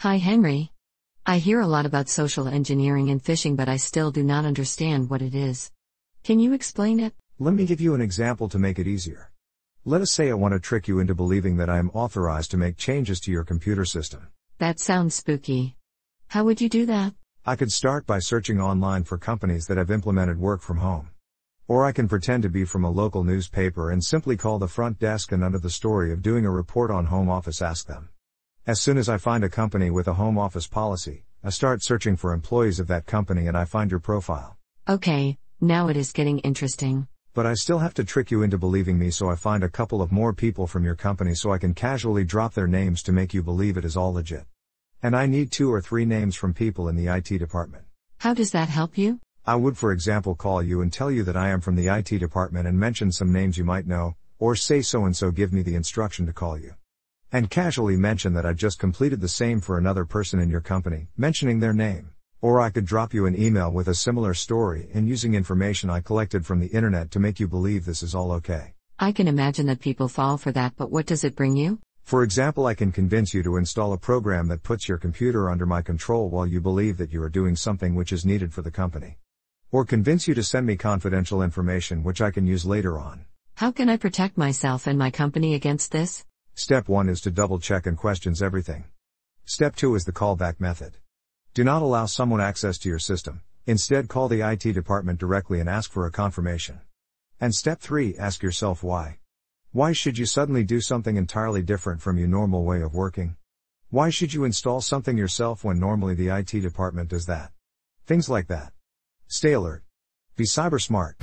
Hi Henry. I hear a lot about social engineering and phishing, but I still do not understand what it is. Can you explain it? Let me give you an example to make it easier. Let us say I want to trick you into believing that I am authorized to make changes to your computer system. That sounds spooky. How would you do that? I could start by searching online for companies that have implemented work from home. Or I can pretend to be from a local newspaper and simply call the front desk and under the story of doing a report on home office ask them. As soon as I find a company with a home office policy, I start searching for employees of that company and I find your profile. Okay, now it is getting interesting. But I still have to trick you into believing me so I find a couple of more people from your company so I can casually drop their names to make you believe it is all legit. And I need two or three names from people in the IT department. How does that help you? I would, for example, call you and tell you that I am from the IT department and mention some names you might know, or say so and so give me the instruction to call you. And casually mention that I just completed the same for another person in your company, mentioning their name. Or I could drop you an email with a similar story and using information I collected from the internet to make you believe this is all okay. I can imagine that people fall for that, but what does it bring you? For example, I can convince you to install a program that puts your computer under my control while you believe that you are doing something which is needed for the company. Or convince you to send me confidential information which I can use later on. How can I protect myself and my company against this? Step 1 is to double check and questions everything. Step 2 is the callback method. Do not allow someone access to your system, instead call the IT department directly and ask for a confirmation. And step 3, ask yourself why. Why should you suddenly do something entirely different from your normal way of working? Why should you install something yourself when normally the IT department does that? Things like that. Stay alert. Be cyber smart.